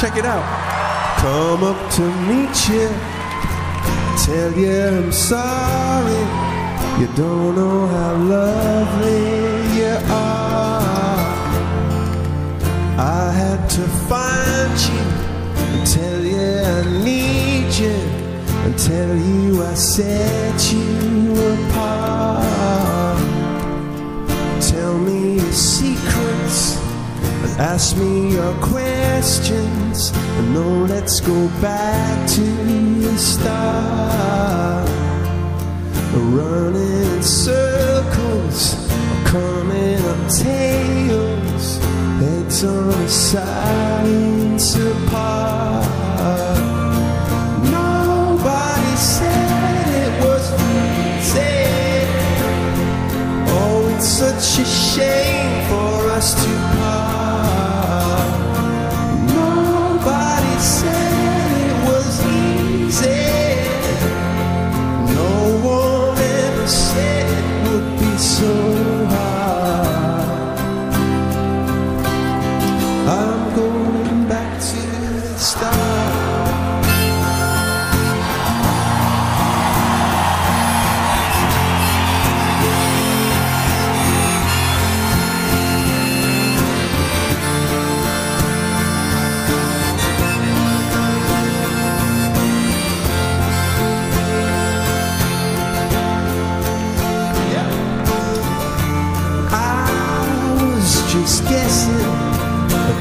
Check it out. Come up to meet you. Tell you I'm sorry. You don't know how lovely you are. I had to find you and tell you I need you and tell you I set you apart. Tell me your secrets and ask me your questions. And no, let's go back to the start. Running in circles, coming up tails, heads on the sides apart. Nobody said it was easy. Oh, it's such a shame for us to part.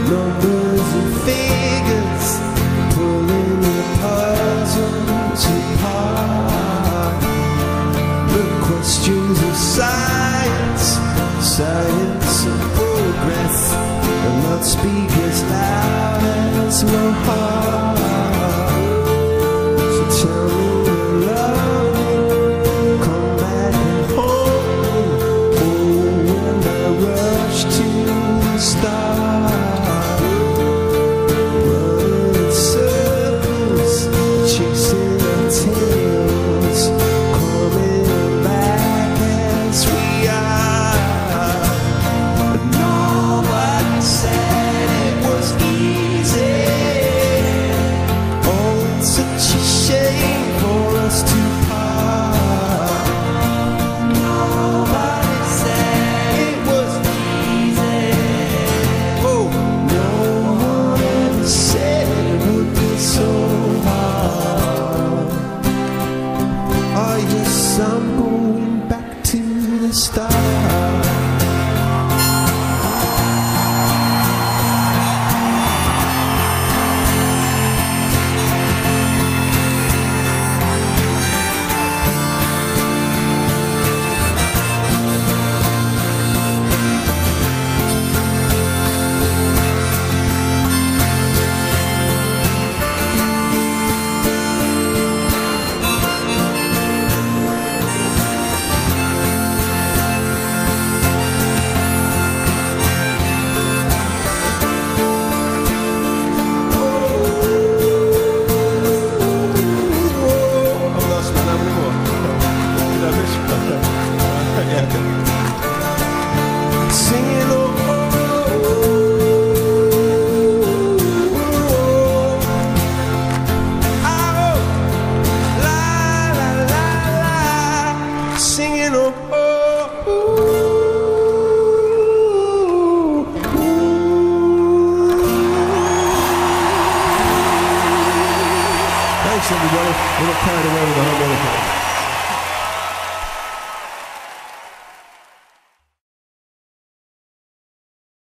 Numbers and figures, pulling the puzzles apart. The questions of science, science and progress, speak as loud as my heart. The